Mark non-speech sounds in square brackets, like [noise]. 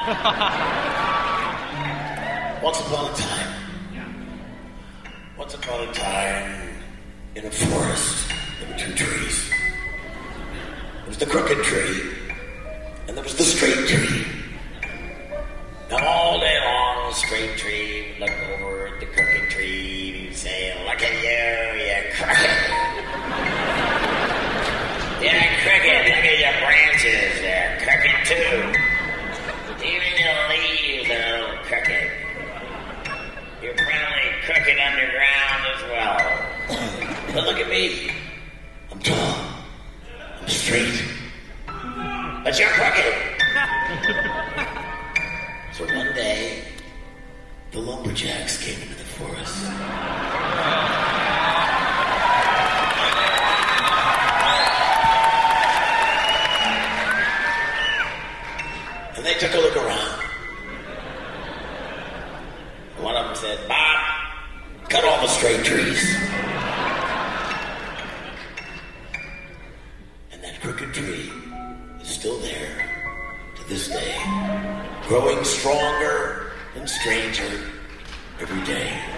[laughs] Once upon a time. Once upon a time, in a forest, there were two trees. There was the crooked tree, and there was the straight tree. Now all day long, the straight tree would look over at the crooked tree and say, "Look at you, you crooked." [laughs] Yeah, crooked. Look at your branches. As well. But look at me. I'm tall. I'm straight. But you're crooked. so one day, the lumberjacks came into the forest. And they took a look around. One of them said, Bob, cut all the straight trees. And that crooked tree is still there to this day, growing stronger and stranger every day.